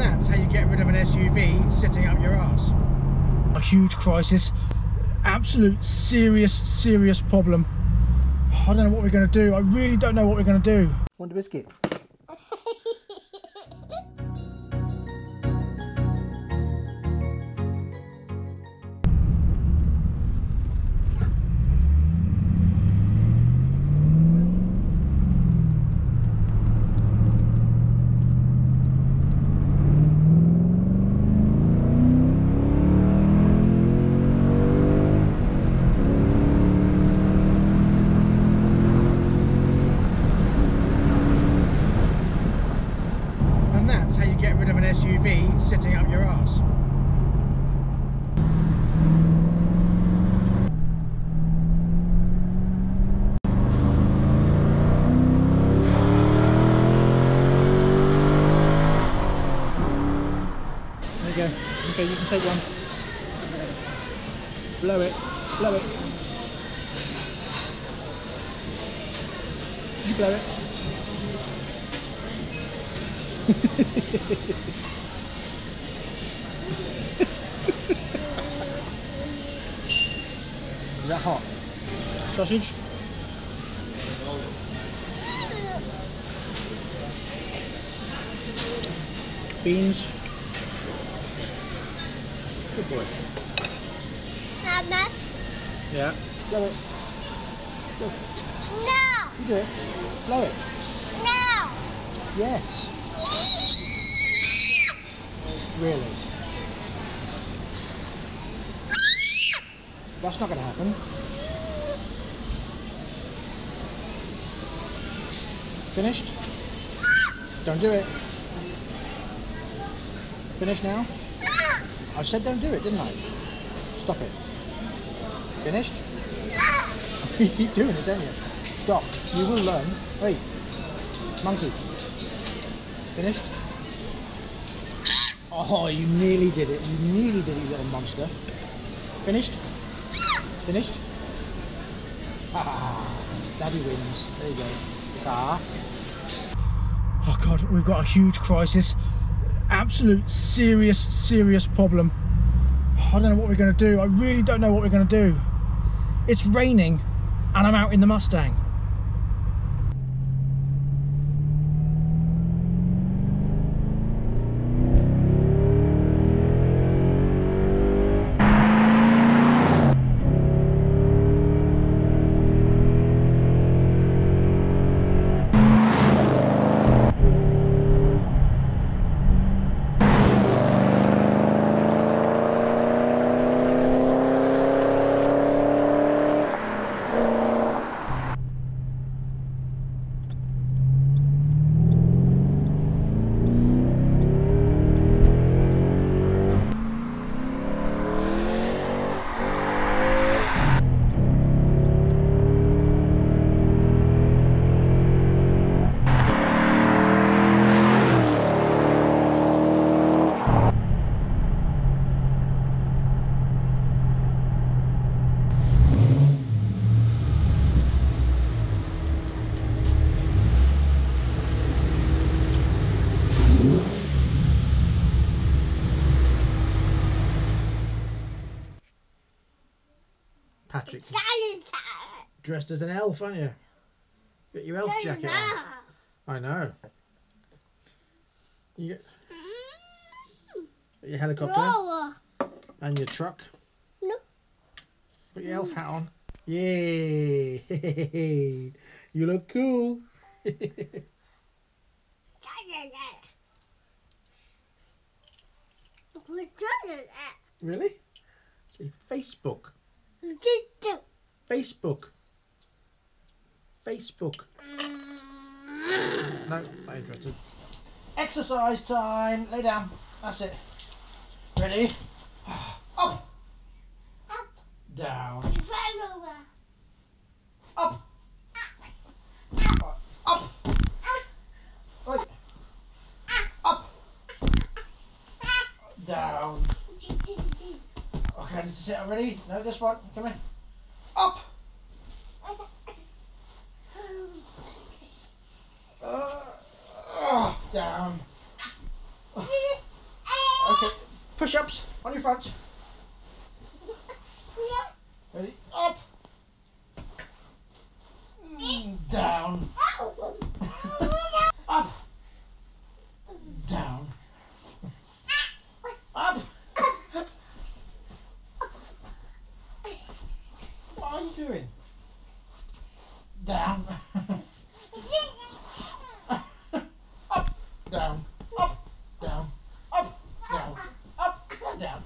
That's how you get rid of an SUV sitting up your ass. A huge crisis, absolute serious, serious problem. I don't know what we're going to do. I really don't know what we're going to do. Want a biscuit? Take one. Blow it. Blow it. You blow it. Is that hot? Sausage? Beans? Good boy. Mama, Yeah. Blow it. no, You do it. Blow it. no. Yes. Really? That's not going to happen. Finished? Don't do it. Finish now? I said don't do it, didn't I? Stop it. Finished? you keep doing it, don't you? Stop. You will learn. Hey, monkey. Finished? Oh, you nearly did it. You nearly did it, you little monster. Finished? Finished? Ha. Daddy wins. There you go. Ta. Oh god, we've got a huge crisis. Absolute serious, serious problem. I don't know what we're going to do. I really don't know what we're going to do. It's raining and I'm out in the Mustang. Patrick, dressed as an elf, aren't you? Got your elf jacket on. I know. You get your helicopter No. and your truck. No. Put your elf hat on. Yay! you look cool. really? See, Facebook. Facebook. Facebook. No, not interested. Exercise time. Lay down. That's it. Ready? Up. Up. Down. Up. Up. Wait. Up. Down. Okay, need to sit up. Ready? No, this one. Come here. Up. Uh, down. Push-ups on your front. Ready? Up. Down. Up. What are you doing? Down. up. Down. Up. Down. Up. Down. Up. Down.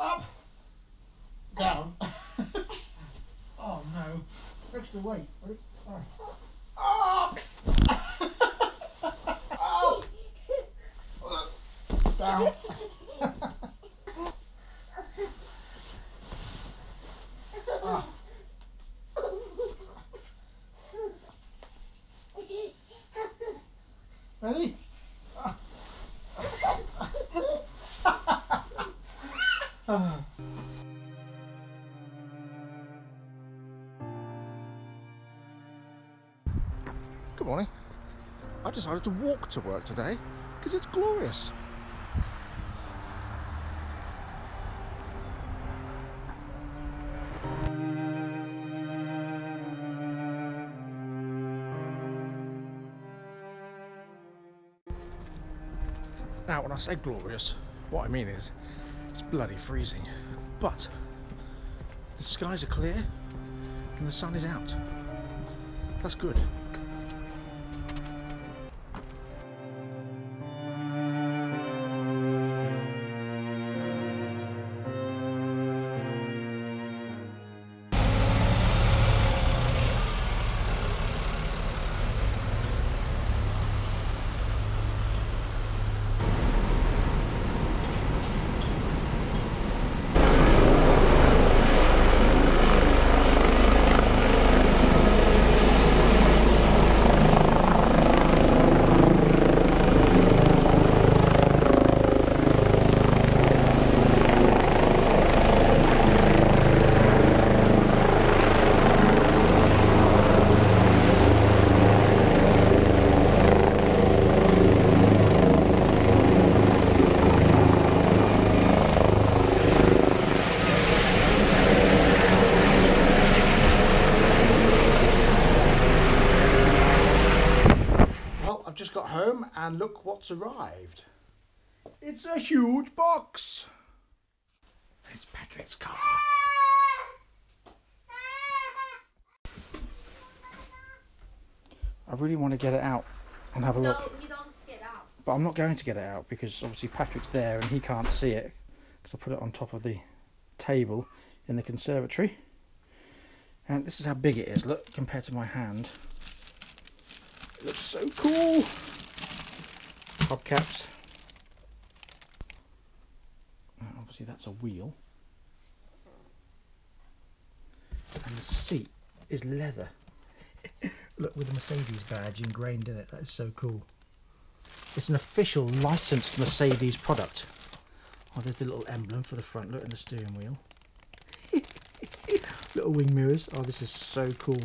Up. Down. oh no. Extra weight. Ready? Decided to walk to work today because it's glorious. Now, when I say glorious, what I mean is it's bloody freezing, but the skies are clear and the sun is out. That's good. Got home and look what's arrived. It's a huge box. It's Patrick's car. I really want to get it out and have a look. No, you don't get out. But I'm not going to get it out because obviously Patrick's there and he can't see it because I put it on top of the table in the conservatory. And this is how big it is, look, compared to my hand. It looks so cool. Hubcaps. Uh, Obviously that's a wheel. And the seat is leather. look, with the Mercedes badge ingrained in it. That is so cool. It's an official licensed Mercedes product. Oh, there's the little emblem for the front. Look, and the steering wheel. little wing mirrors. Oh, this is so cool.